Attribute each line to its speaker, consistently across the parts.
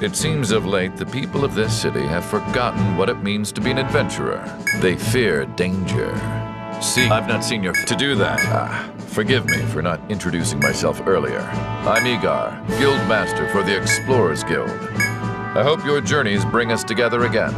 Speaker 1: It seems of late the people of this city have forgotten what it means to be an adventurer. They fear danger. See, I've not seen your... To do that, ah, forgive me for not introducing myself earlier. I'm Igar, Guild Master for the Explorers Guild. I hope your journeys bring us together again.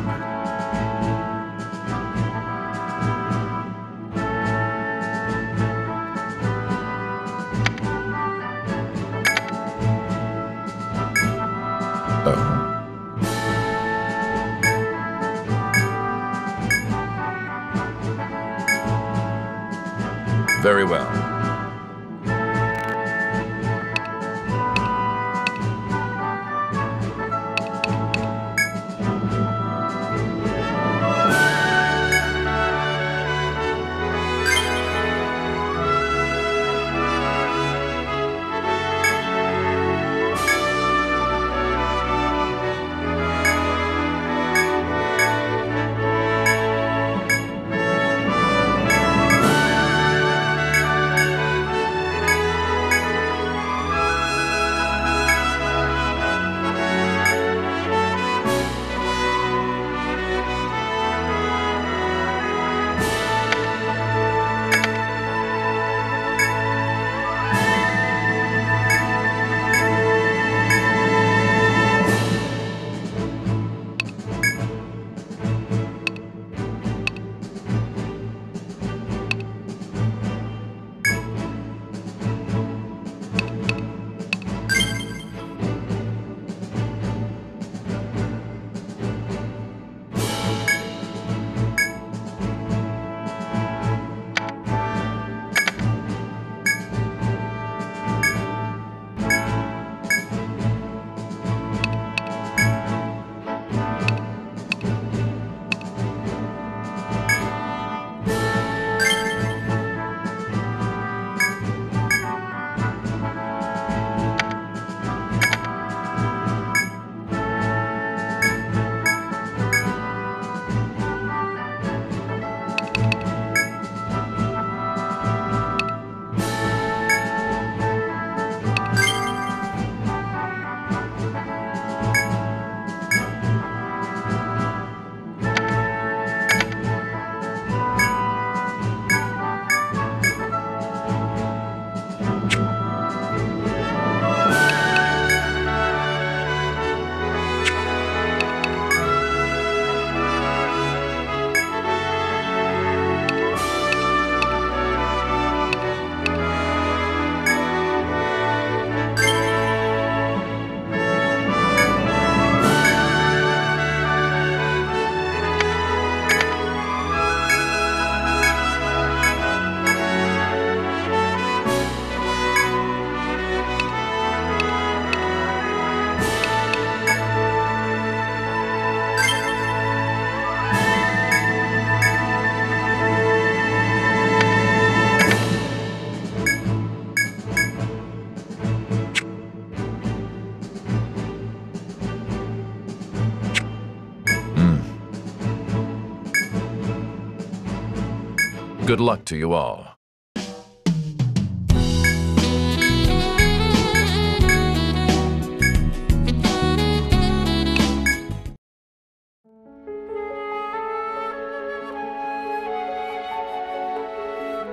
Speaker 1: Good luck to you all.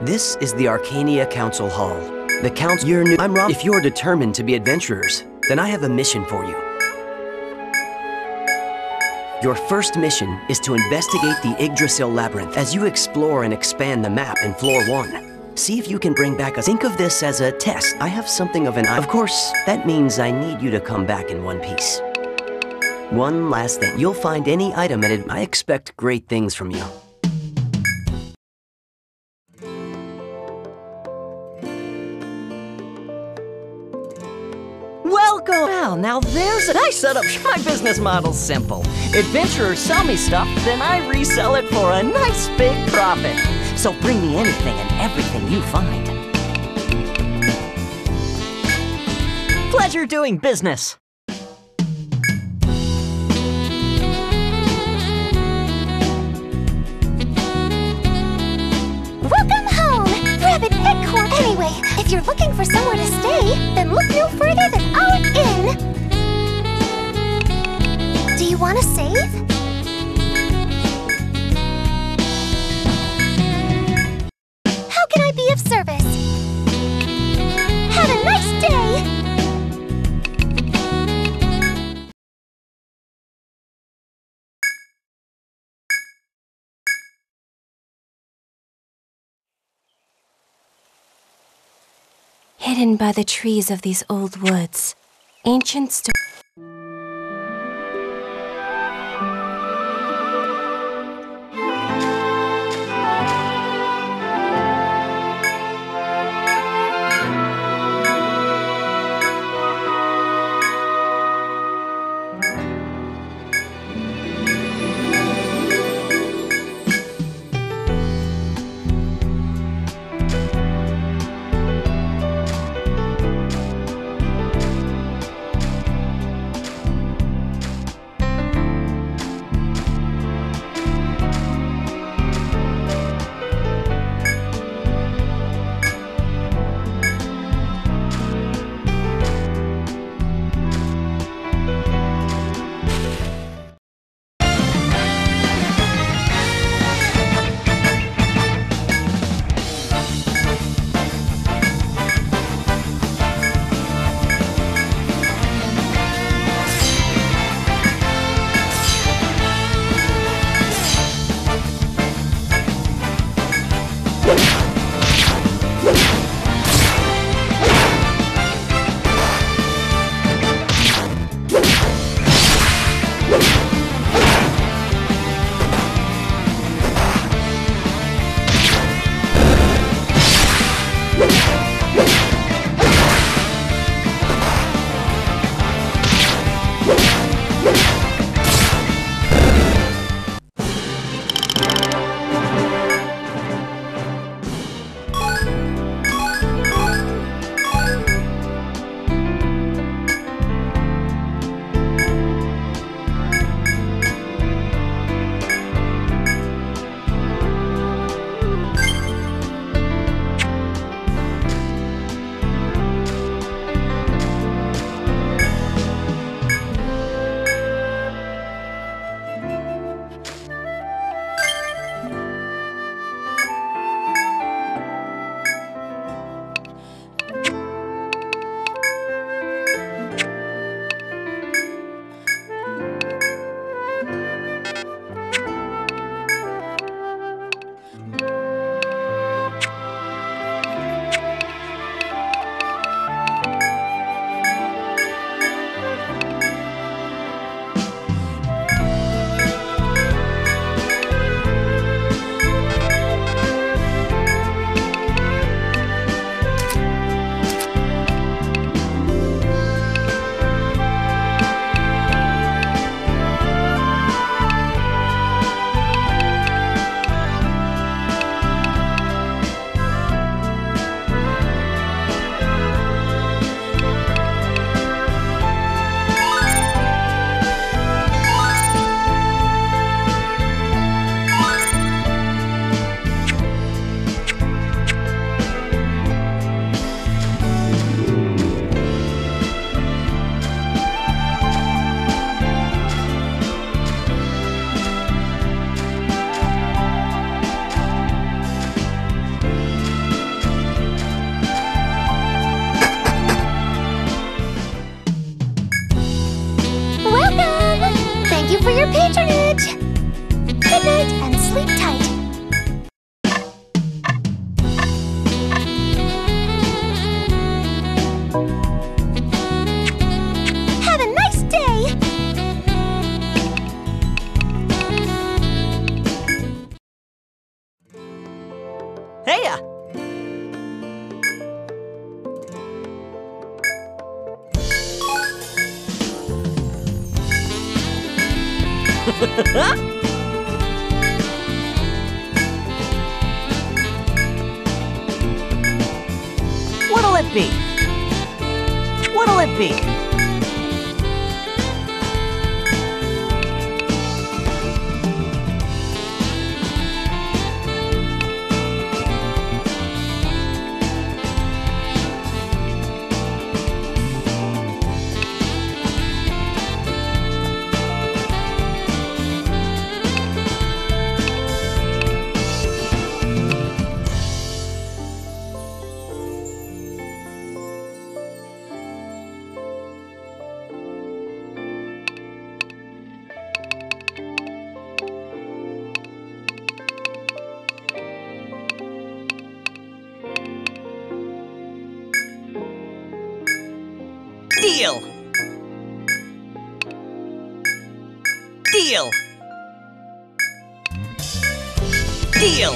Speaker 2: This is the Arcania Council Hall. The council, you're new. I'm wrong. If you're determined to be adventurers, then I have a mission for you. Your first mission is to investigate the Yggdrasil Labyrinth as you explore and expand the map in Floor 1. See if you can bring back a... Think of this as a test. I have something of an... Of course, that means I need you to come back in one piece. One last thing. You'll find any item and I expect great things from you.
Speaker 3: Well, now there's a nice setup. My business model's simple. Adventurers sell me stuff, then I resell it for a nice big profit. So bring me anything and everything you find. Pleasure doing business.
Speaker 4: If you're looking for somewhere to stay, then look no further than our inn! Do you want to save? Hidden by the trees of these old woods. Ancient sto-
Speaker 3: Heya! What'll it be? What'll it be? Deal! Deal! Deal!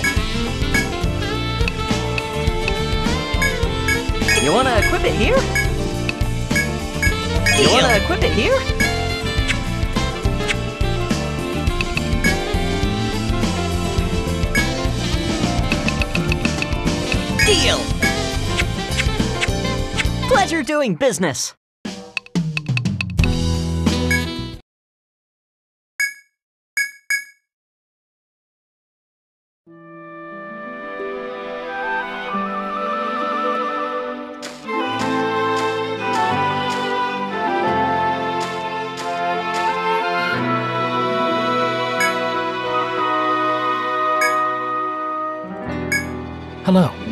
Speaker 3: You wanna equip it here? You wanna equip it here? Deal! Pleasure doing business.
Speaker 5: Hello.